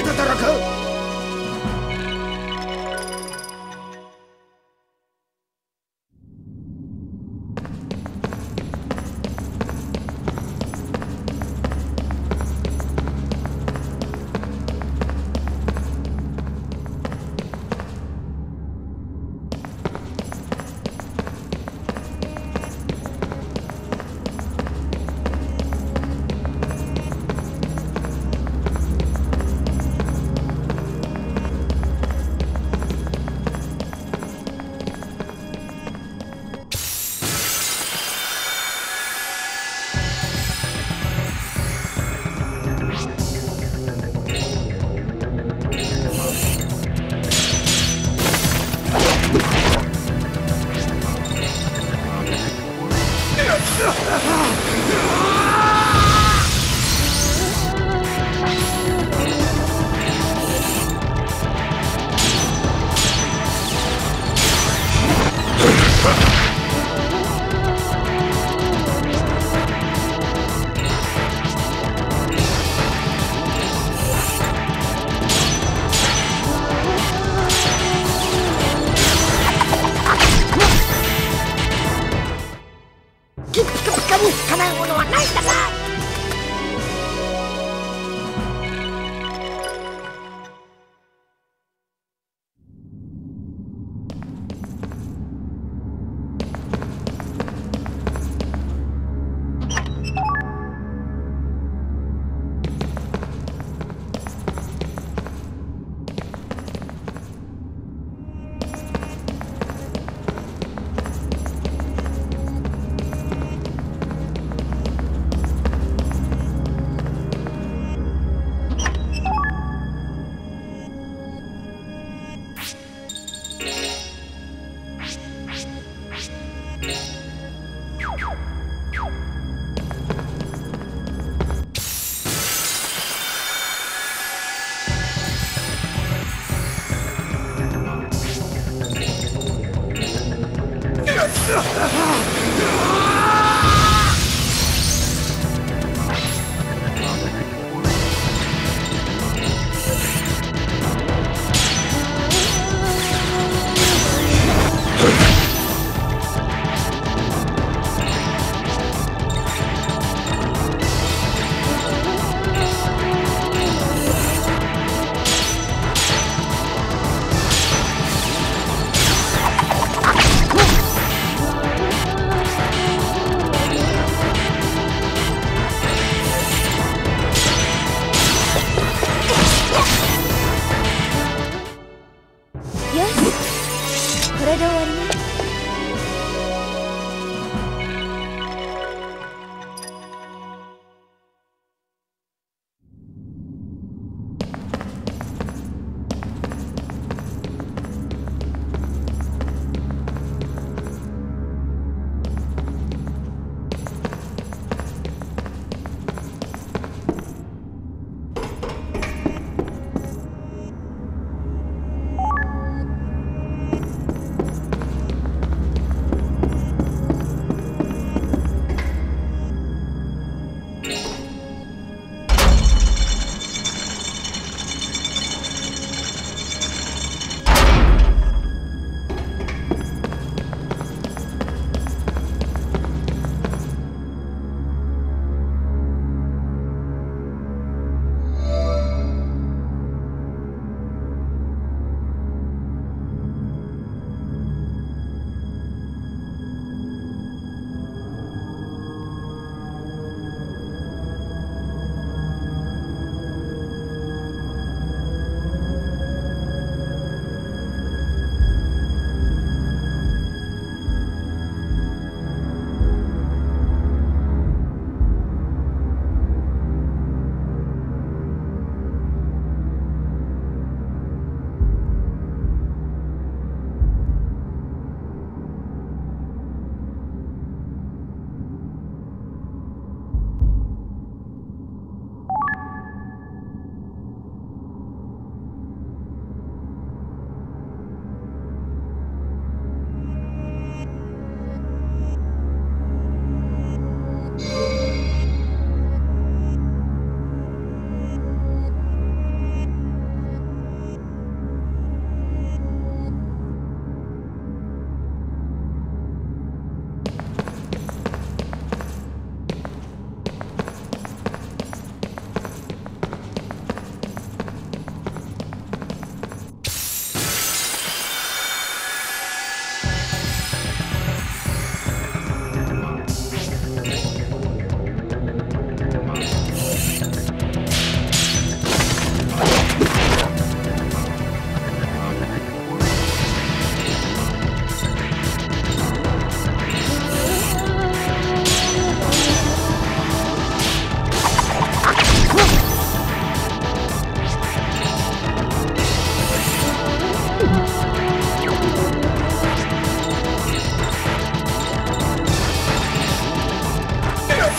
あ